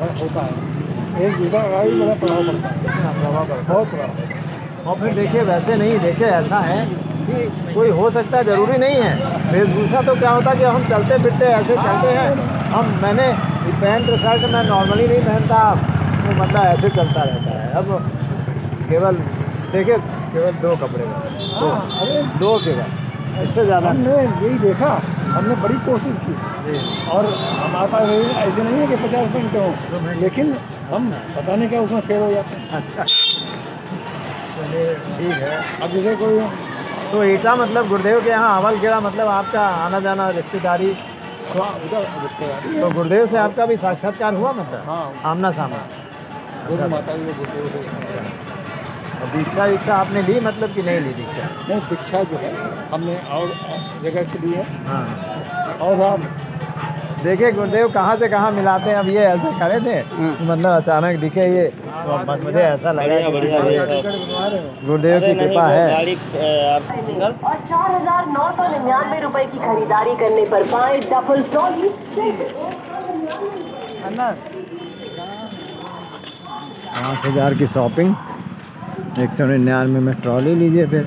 होता है। एक बड़ा प्रभाव पड़ता है। प्रभाव पड़ता बहुत प्रभाव और फिर देखिए वैसे नहीं देखिए ऐसा है कि कोई हो सकता है ज़रूरी नहीं है। वेशभूषा तो क्या होता है कि हम चलते फिरते ऐसे चलते हैं। हम मैंने पैंट शर्ट मैं नॉर्मली नहीं पहनता तो मतलब ऐसे चलता रहता है। अब केवल देखिए केवल दो कपड़े दो दो केवल। इससे ज़्यादा। हमने यही देखा हमने बड़ी कोशिश की। और हमारे पास ऐसे नहीं है कि पचास मिनट हो। लेकिन हम पता नहीं क्या उसमें फेल हो जाते हैं। अच्छा। चलिए ठीक है। अब जैसे कोई तो ईटा मतलब गुरुदेव के यहाँ अमल गिरा मतलब आपका आना जाना रिश्तेदारी? हाँ, उधर रिश्तेदार। तो गुरुदेव से आपका भी साक्षात्कार हुआ मतलब? हाँ। आमना सामना। माता गुरुदेव। से और दीक्षा आपने ली मतलब कि नहीं ली दीक्षा? नहीं शिक्षा जो है हमने और जगह के लिए हाँ। और आप देखिए गुरुदेव कहाँ से कहाँ मिलाते हैं? अब ये ऐसे खड़े थे मतलब अचानक दिखे ये तो मुझे ऐसा लगा ये गुरुदेव की कृपा है। और चार हज़ार नौ सौ निन्यानवे रूपए की खरीदारी करने पर पाए डबल ट्रॉली। पाँच हज़ार की शॉपिंग। एक सौ निन्यानवे में ट्रॉली लीजिए फिर।